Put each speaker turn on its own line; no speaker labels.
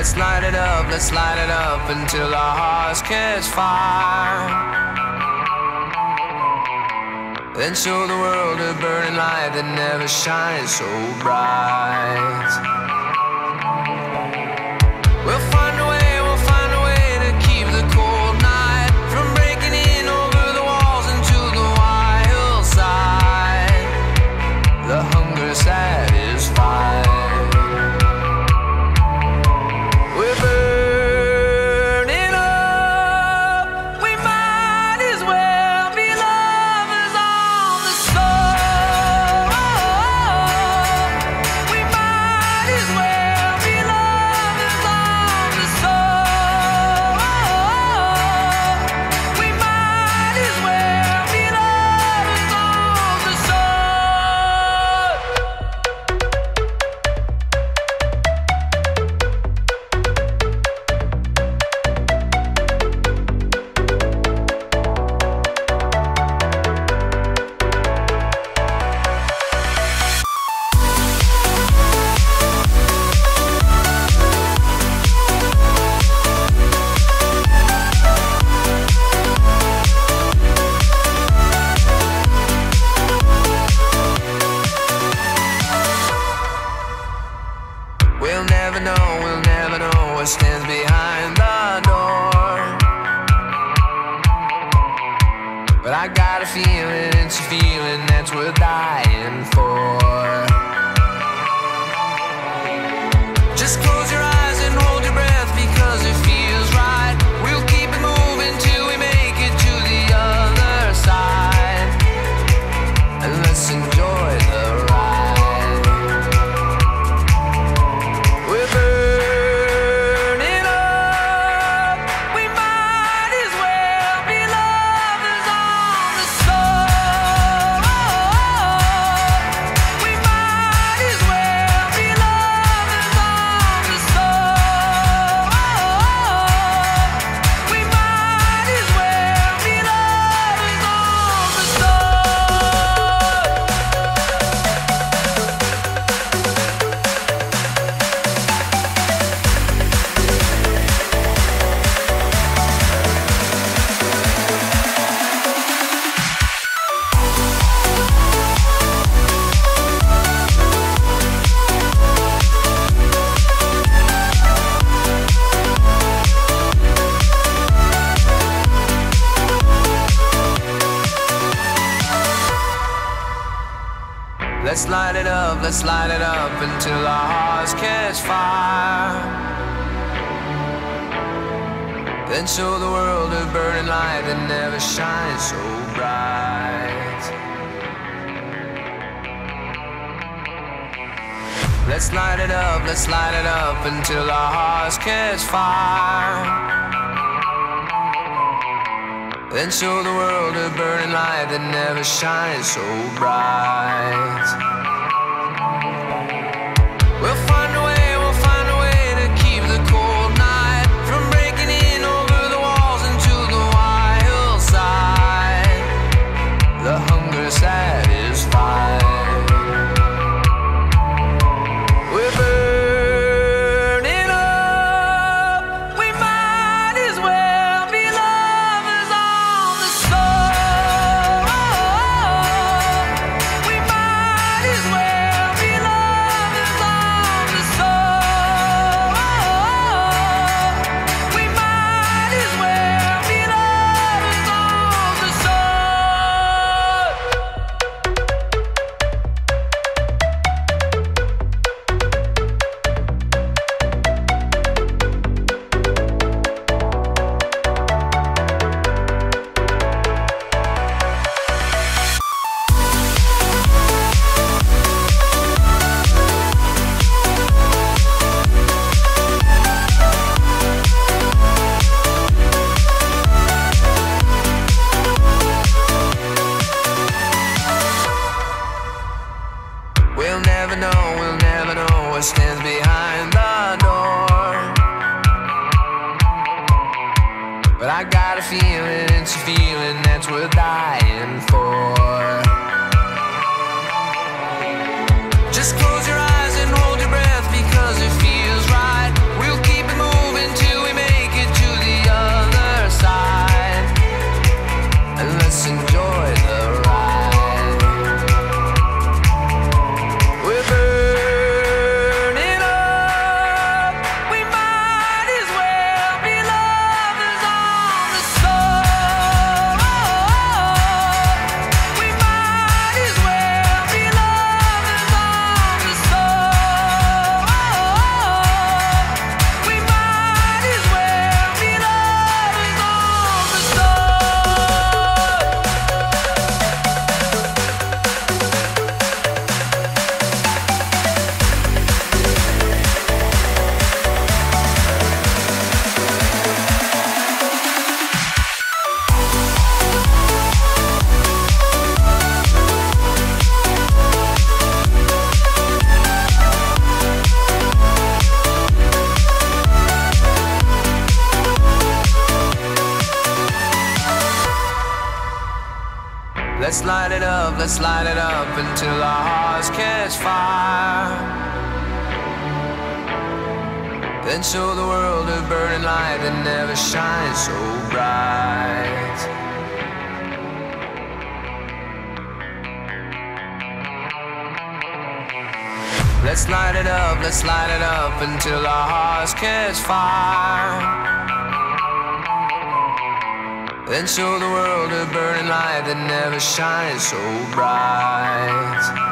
Let's light it up, let's light it up until our hearts catch fire. Then show the world a burning light that never shines so bright. But I got a feeling, it's a feeling that's worth dying for. Just close Let's light it up, let's light it up until our hearts catch fire. Then show the world a burning light that never shines so bright. Let's light it up, let's light it up until our hearts catch fire. Then show the world a burning light that never shines so bright. feeling, it's a feeling that's worth dying for. Let's light it up, let's light it up until our hearts catch fire. Then show the world a burning light that never shines so bright. Let's light it up, let's light it up until our hearts catch fire. Then show the world a burning light that never shines so bright.